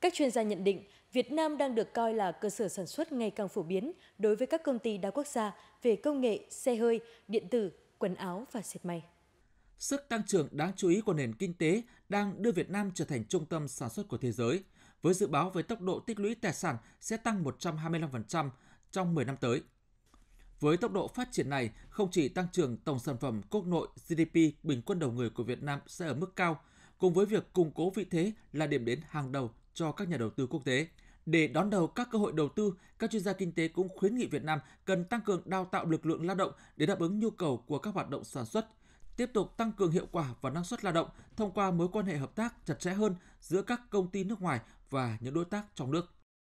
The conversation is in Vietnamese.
Các chuyên gia nhận định, Việt Nam đang được coi là cơ sở sản xuất ngày càng phổ biến đối với các công ty đa quốc gia về công nghệ, xe hơi, điện tử, quần áo và dệt may. Sức tăng trưởng đáng chú ý của nền kinh tế đang đưa Việt Nam trở thành trung tâm sản xuất của thế giới, với dự báo về tốc độ tích lũy tài sản sẽ tăng 125% trong 10 năm tới. Với tốc độ phát triển này, không chỉ tăng trưởng tổng sản phẩm quốc nội GDP bình quân đầu người của Việt Nam sẽ ở mức cao, cùng với việc củng cố vị thế là điểm đến hàng đầu cho các nhà đầu tư quốc tế. Để đón đầu các cơ hội đầu tư, các chuyên gia kinh tế cũng khuyến nghị Việt Nam cần tăng cường đào tạo lực lượng lao động để đáp ứng nhu cầu của các hoạt động sản xuất, tiếp tục tăng cường hiệu quả và năng suất lao động thông qua mối quan hệ hợp tác chặt chẽ hơn giữa các công ty nước ngoài và những đối tác trong nước.